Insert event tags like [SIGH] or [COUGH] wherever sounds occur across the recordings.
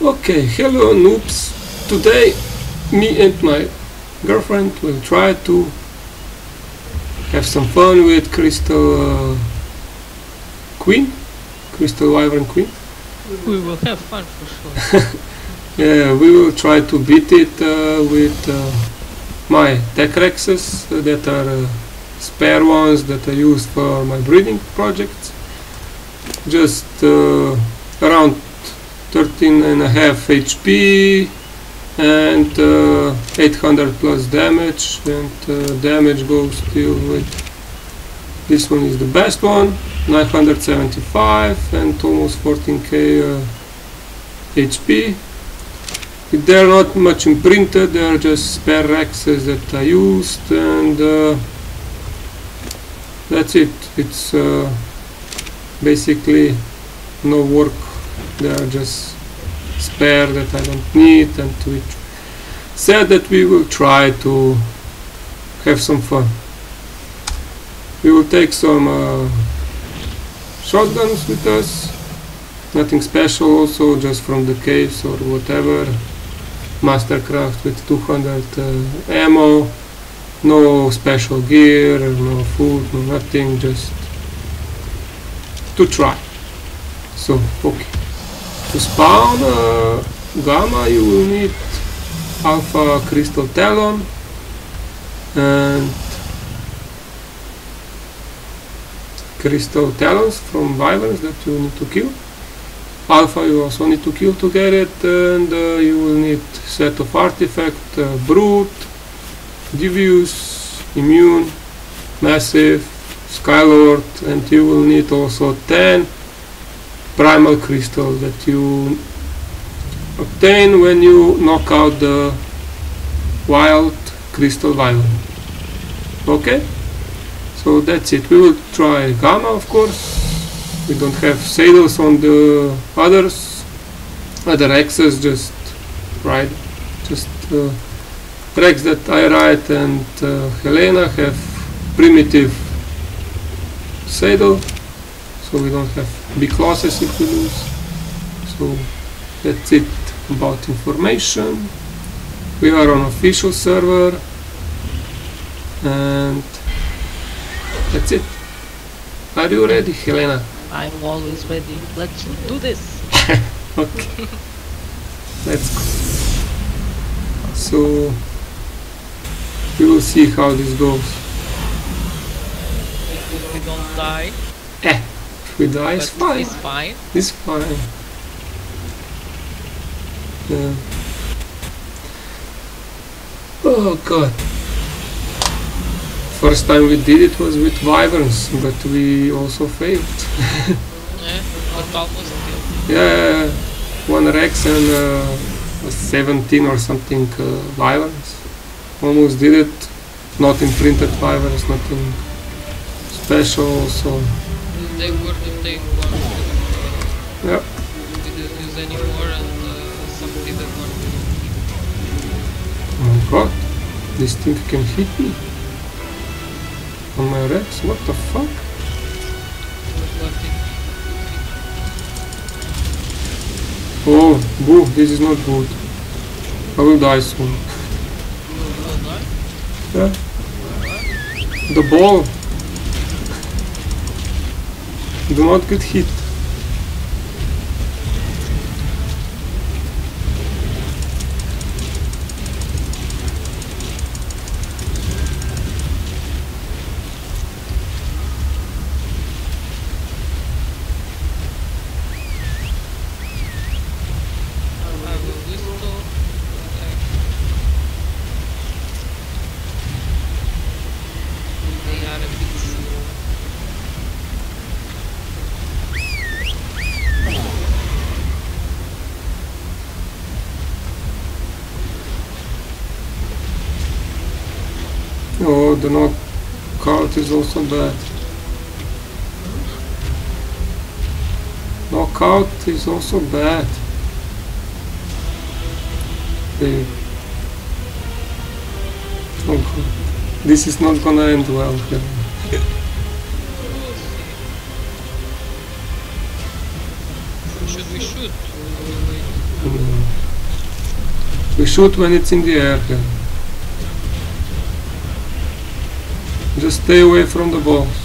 Okay, hello noobs. Today, me and my girlfriend will try to have some fun with Crystal uh, Queen, Crystal Wyvern Queen. We will have fun for sure. [LAUGHS] Yeah, we will try to beat it uh, with uh, my tek rexes uh, that are uh, spare ones that I use for my breeding projects. Just uh, around 13 and a half HP and uh, 800 plus damage and uh, damage goes still with this one is the best one 975 and almost 14k uh, HP they're not much imprinted, they're just spare Rexes that I used and uh, that's it. It's uh, basically no work, they are just spare that I don't need and we said that we will try to have some fun. We will take some uh, shotguns with us, nothing special also, just from the caves or whatever. Mastercraft with 200 uh, ammo, no special gear, no food, no nothing, just to try. So, okay. To spawn uh, Gamma you will need Alpha Crystal Talon and Crystal Talons from Wyverns that you need to kill. Alpha you also need to kill to get it and uh, you will need set of artifact, uh, Brute, Devious, Immune, Massive, Skylord and you will need also 10 Primal Crystal that you obtain when you knock out the Wild Crystal Wyvern. Okay? So that's it. We will try Gamma of course we don't have saddles on the others other Rexes just ride just uh, Rex that I ride and uh, Helena have primitive saddle so we don't have big losses if we lose. So that's it about information. We are on official server and that's it. Are you ready Helena? I'm always ready. Let's do this. [LAUGHS] okay. Let's go. So we will see how this goes. If we don't die, eh. If we die it's fine it's fine. it's fine yeah. oh god first time we did it was with wyverns but we also failed [LAUGHS] Yeah, but almost killed. Yeah, one Rex and uh, 17 or something uh, Wyverns. Almost did it. Not imprinted Wyverns, nothing special, so They take one. yeah. We didn't use anymore and uh, some didn't want to. Oh my god, this thing can hit me. On my Rex, what the fuck? Oh, boo, this is not good. I will die soon. will, will die. Yeah. The ball. Do not get hit. Oh, the knockout is also bad. Knockout is also bad. Oh god. This is not gonna end well. Should we shoot? Or will we wait? Mm. We shoot when it's in the air. Just stay away from the balls.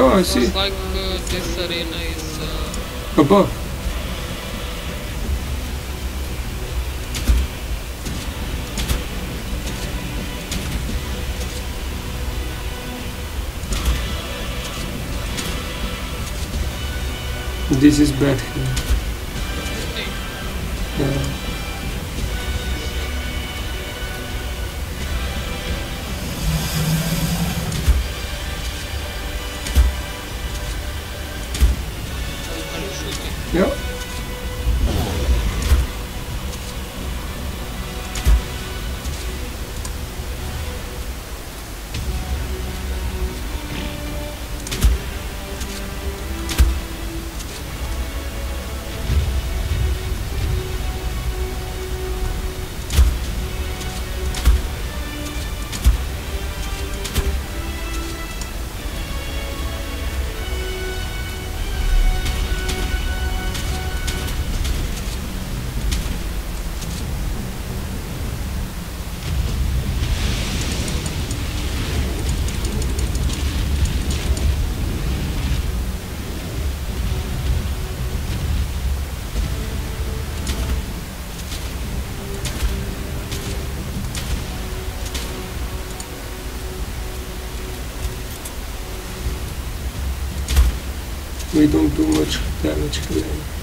Yeah, I see. It's like uh, this arena is uh, Above. This is bad We don't do much damage here. Still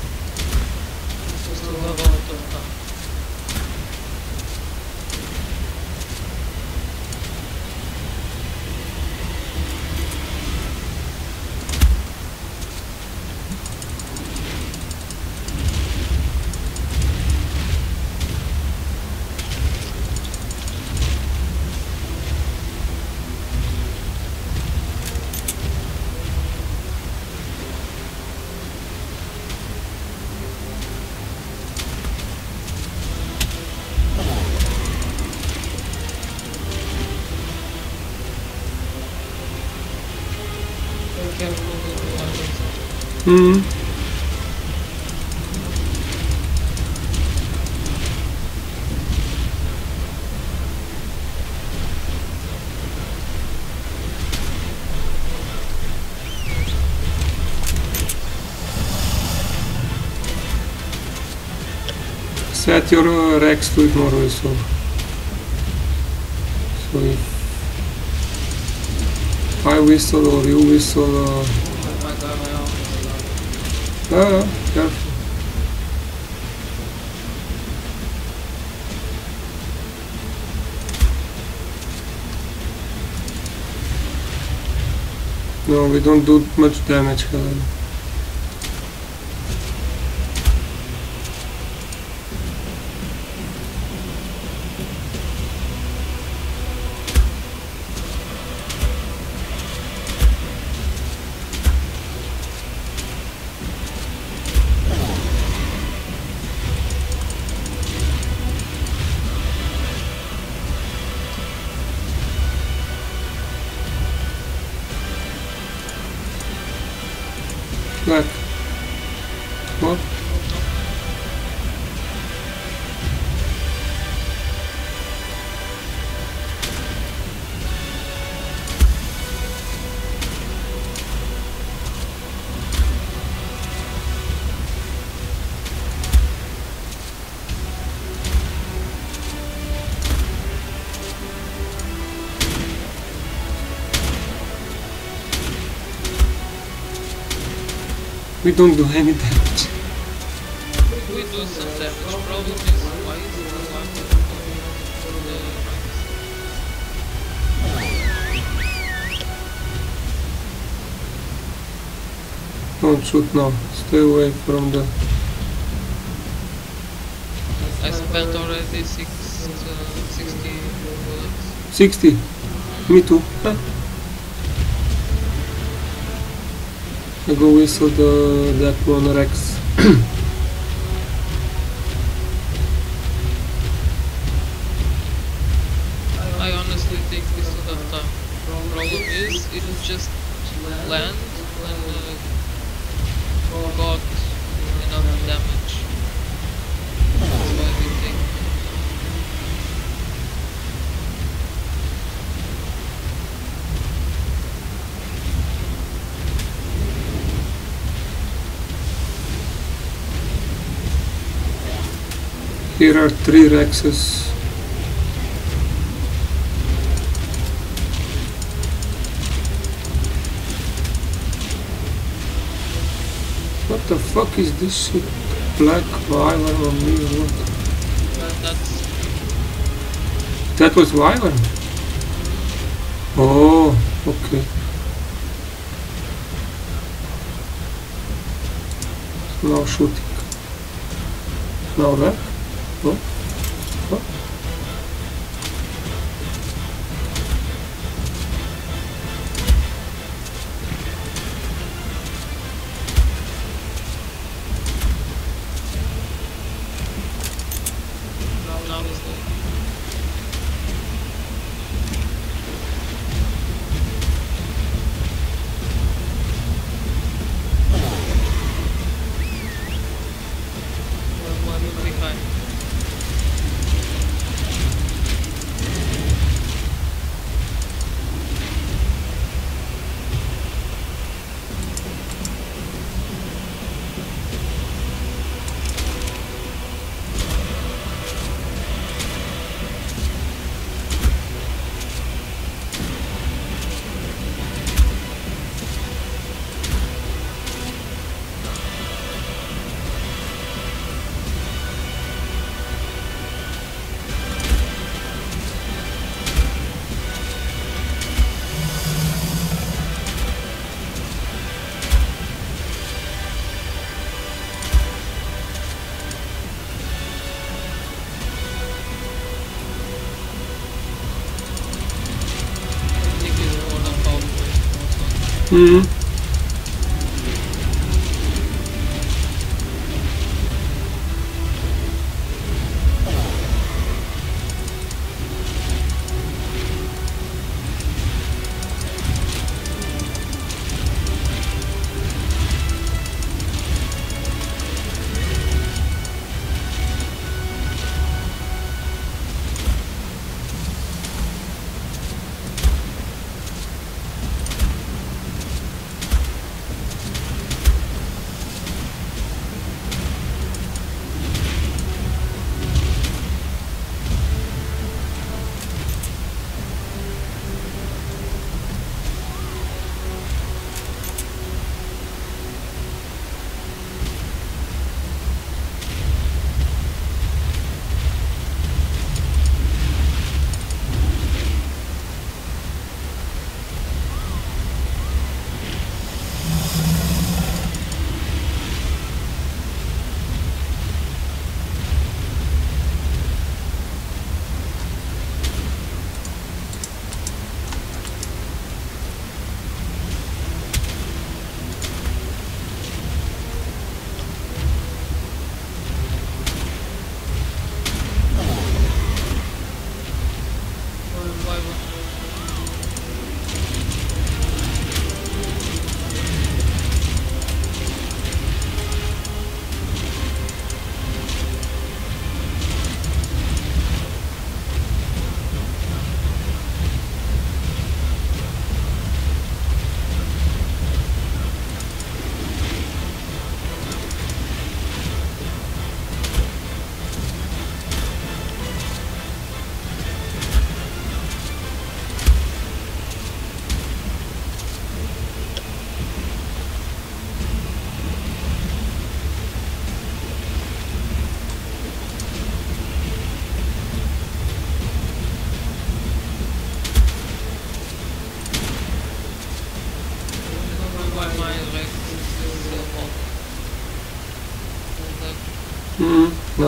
Set your uh, Rex to ignore whistle. So if I whistle or you whistle, uh, Ah, careful. No, we don't do much damage, Helen. We don't do any damage. We do some damage. Problem is, why is it not working? Don't shoot now, stay away from the... I spent already six, uh, 60 bullets. 60? Me too. Huh? Go whistle the that one Rex. Here are three Rexes. What the fuck is this shit? Black wyvern on me or what? That was wyvern? Oh, okay. Now shooting. Now back? No? Halfway.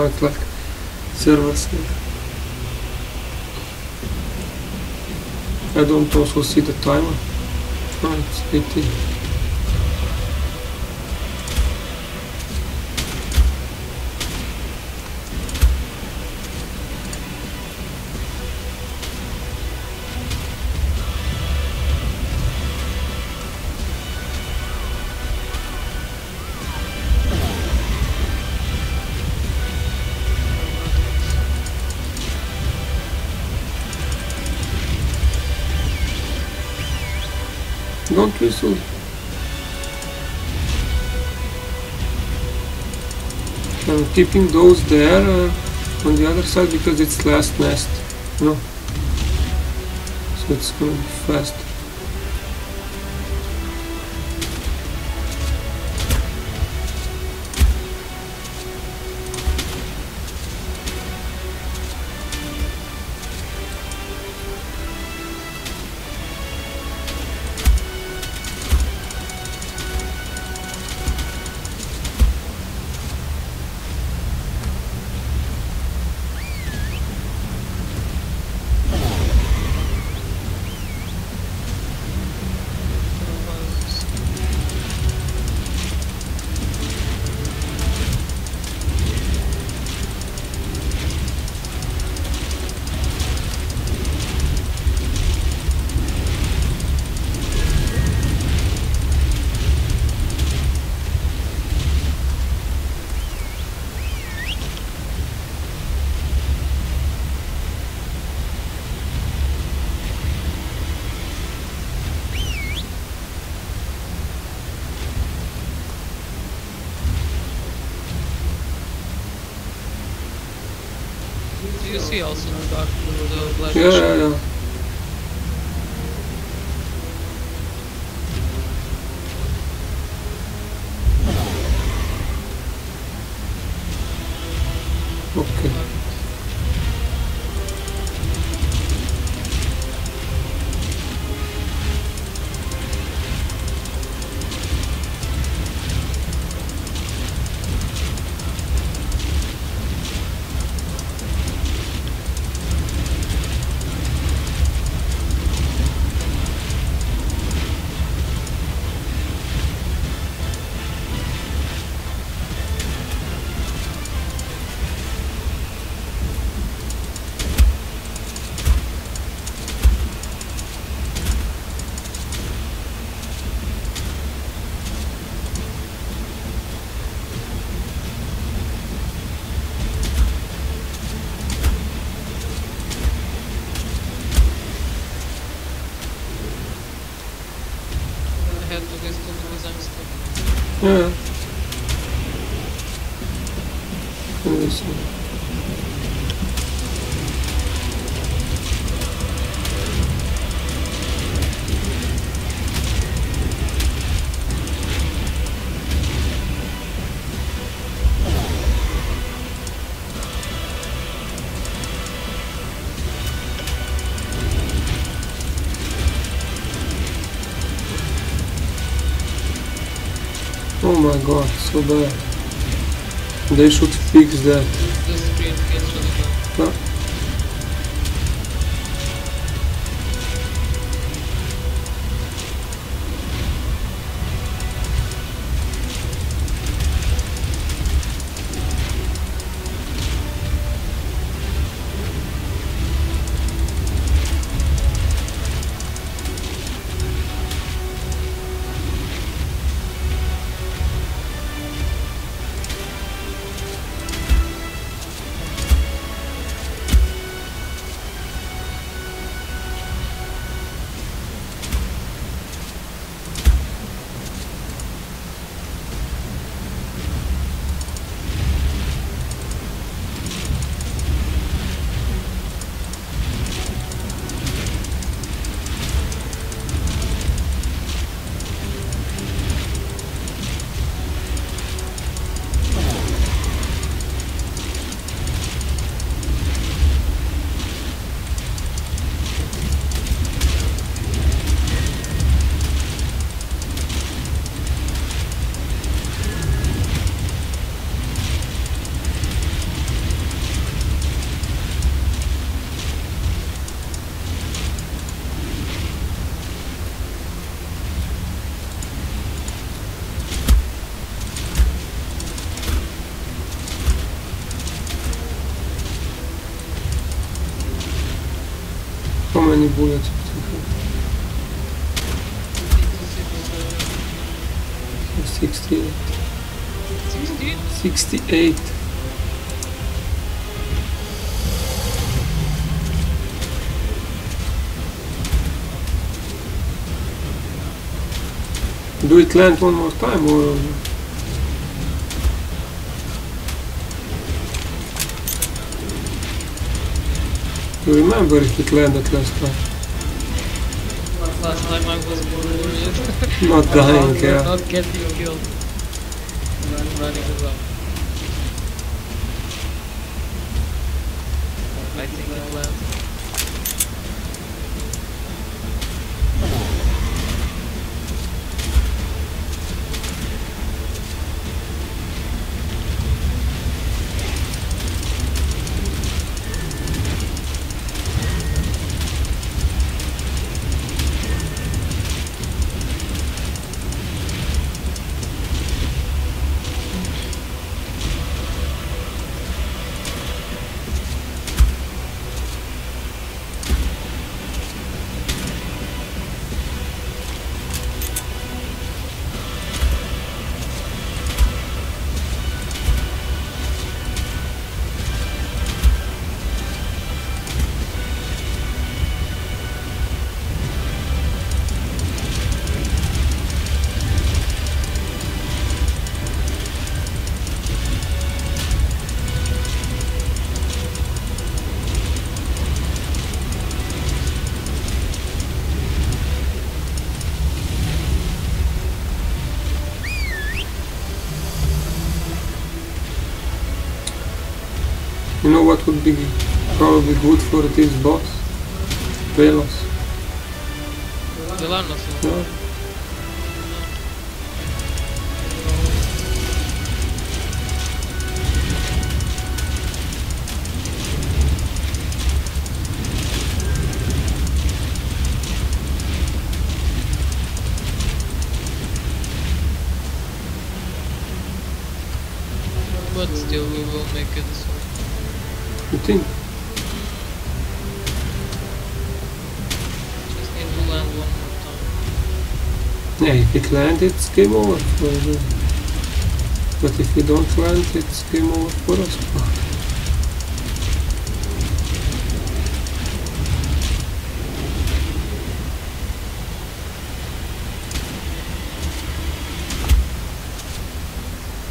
It's like server save. I don't also see the timer. Oh, it's 18. Whistle. I'm keeping those there uh, on the other side because it's last nest. No. So it's gonna fast. See also the the black Yeah, stuck. Yeah. Can listen. My god, so bad. They should fix that. You 68. 68. Do it land one more time or you remember if it landed last time? Last time I was worried. Not dying, yeah. Not getting killed. Run, running around. I think it landed. Probably good for this boss? Velos. Villanos. No? But Yeah, if it lands, it's game over for you. But if you don't land, it's game over for us.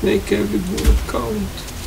Make every bullet count.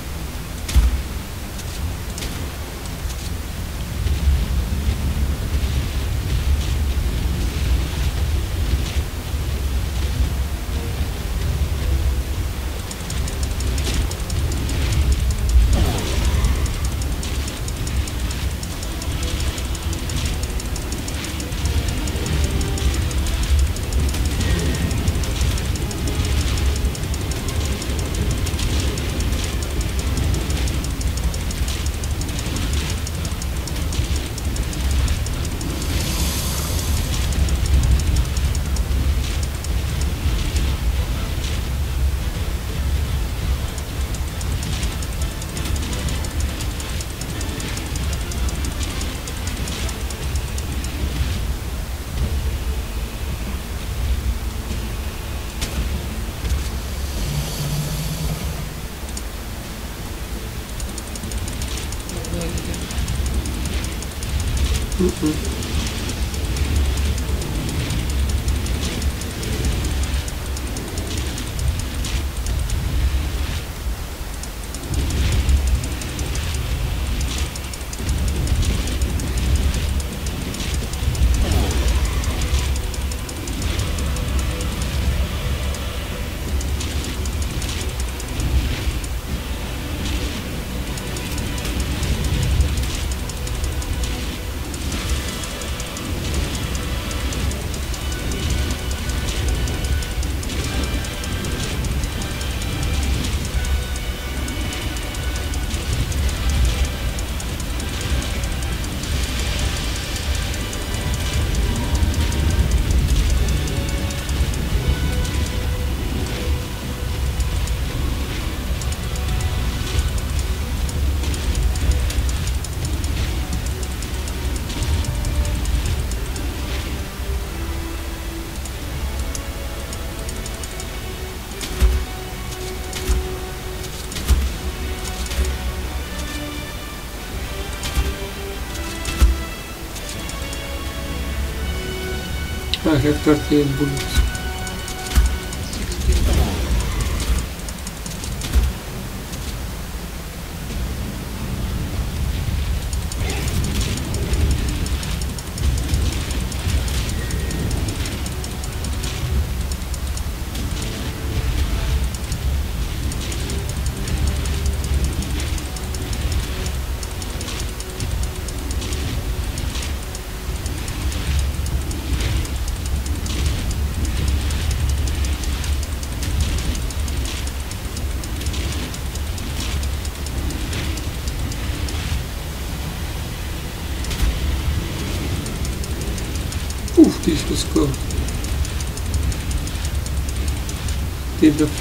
I have 38 bullets.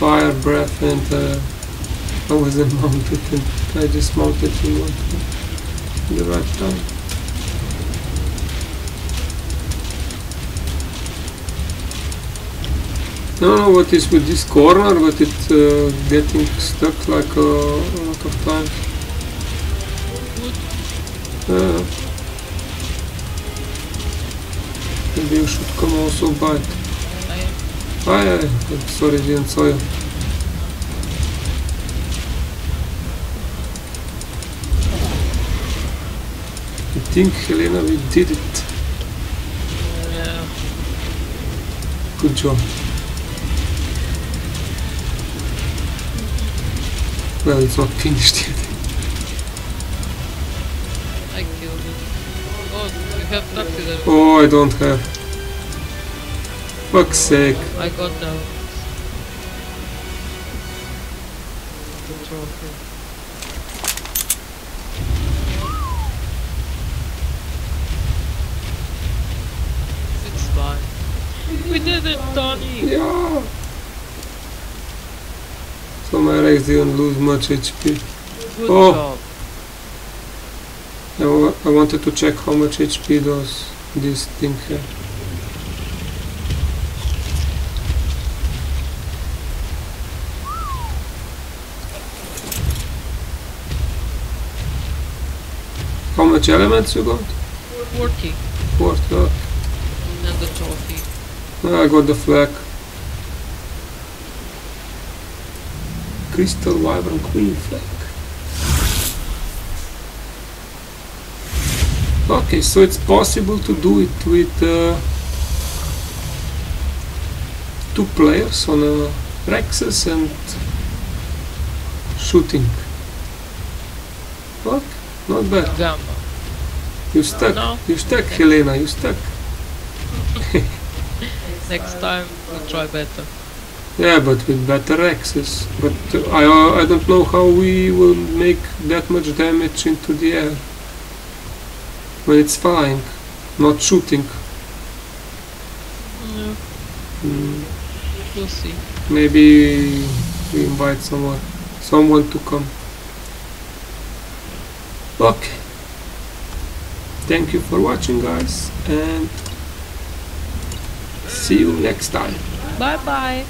Fire breath and uh, I wasn't mounted and I just mounted in in the right time. I don't know what is with this corner, but it's uh, getting stuck like a lot of times. Uh, maybe you should come also bite. I am. Yeah, yeah. sorry, didn't saw you. I think, Helena, we did it. Yeah. Good job. Well, it's not finished yet. I killed it. Oh, you have taxi Oh, I don't have. Fuck's sake. I got the the trophy. It's fine. We did it, Tony! Yeah. So my legs didn't lose much HP. Good Oh. job. I, I wanted to check how much HP does this thing have. Much elements you got? 40 Forty. uh, and the trophy. I got the flag. Crystal Wyvern Queen flag. Okay, so it's possible to do it with uh, two players on a Rexus and shooting. What? Not bad. You stuck. No. You stuck, Helena. You stuck. [LAUGHS] Next time we'll try better. Yeah, but with better access. But uh, I uh, I don't know how we will make that much damage into the air when it's flying, not shooting. Yeah, Mm, we'll see. maybe we invite someone, someone to come. Okay. Thank you for watching, guys, and see you next time. Bye bye.